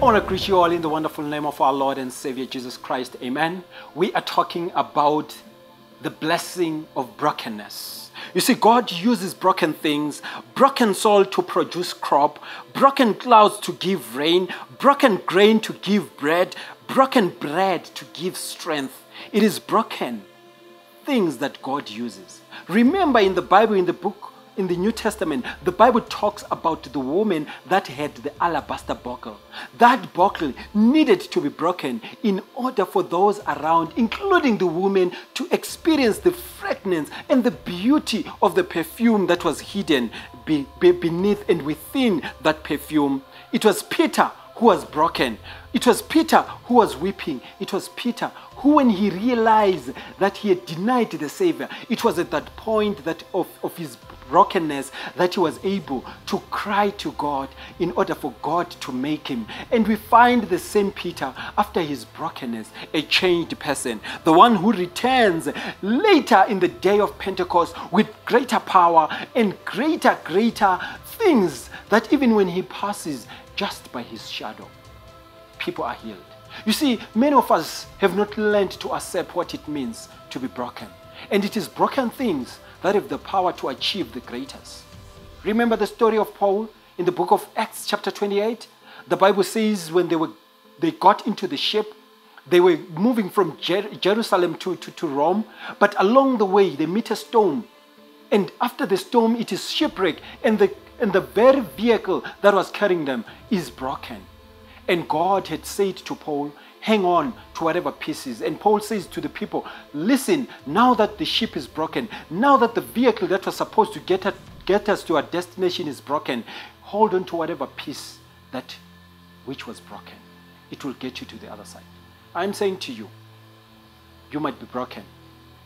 I want to greet you all in the wonderful name of our Lord and Savior Jesus Christ. Amen. We are talking about the blessing of brokenness. You see, God uses broken things, broken soil to produce crop, broken clouds to give rain, broken grain to give bread, broken bread to give strength. It is broken things that God uses. Remember in the Bible, in the book, in the New Testament, the Bible talks about the woman that had the alabaster buckle. That buckle needed to be broken in order for those around, including the woman, to experience the fragrance and the beauty of the perfume that was hidden be, be beneath and within that perfume. It was Peter who was broken. It was Peter who was weeping. It was Peter who, when he realized that he had denied the Savior, it was at that point that of, of his brokenness that he was able to cry to God in order for God to make him. And we find the same Peter after his brokenness, a changed person, the one who returns later in the day of Pentecost with greater power and greater, greater things that even when he passes just by his shadow, people are healed. You see, many of us have not learned to accept what it means to be broken. And it is broken things that have the power to achieve the greatest. Remember the story of Paul in the book of Acts, chapter 28? The Bible says when they, were, they got into the ship, they were moving from Jer- Jerusalem to, to, to Rome, but along the way they meet a storm. And after the storm, it is shipwreck, and the, and the very vehicle that was carrying them is broken. And God had said to Paul, hang on to whatever pieces. And Paul says to the people, listen, now that the ship is broken, now that the vehicle that was supposed to get, at, get us to our destination is broken, hold on to whatever piece that which was broken. It will get you to the other side. I'm saying to you, you might be broken.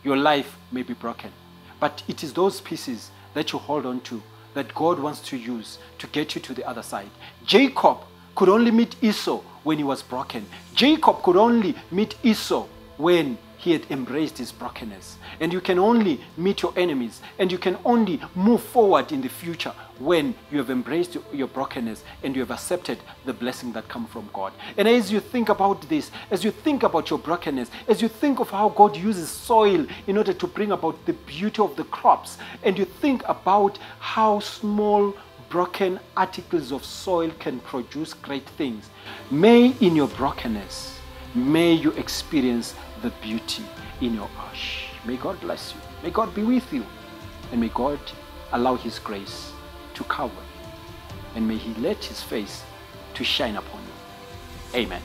Your life may be broken. But it is those pieces that you hold on to that God wants to use to get you to the other side. Jacob could only meet Esau when he was broken. Jacob could only meet Esau when he had embraced his brokenness. And you can only meet your enemies and you can only move forward in the future when you have embraced your brokenness and you have accepted the blessing that comes from God. And as you think about this, as you think about your brokenness, as you think of how God uses soil in order to bring about the beauty of the crops, and you think about how small broken articles of soil can produce great things. May in your brokenness, may you experience the beauty in your ash. May God bless you. May God be with you. And may God allow His grace to cover you. And may He let His face to shine upon you. Amen.